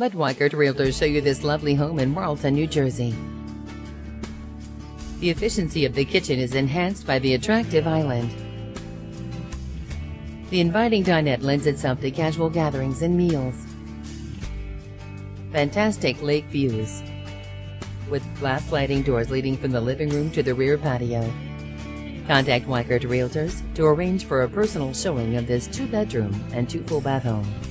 Let Weichert Realtors show you this lovely home in Marlton, New Jersey. The efficiency of the kitchen is enhanced by the attractive island. The inviting dinette lends itself to casual gatherings and meals. Fantastic lake views with glass sliding doors leading from the living room to the rear patio. Contact Weichert Realtors to arrange for a personal showing of this two-bedroom and two full-bath home.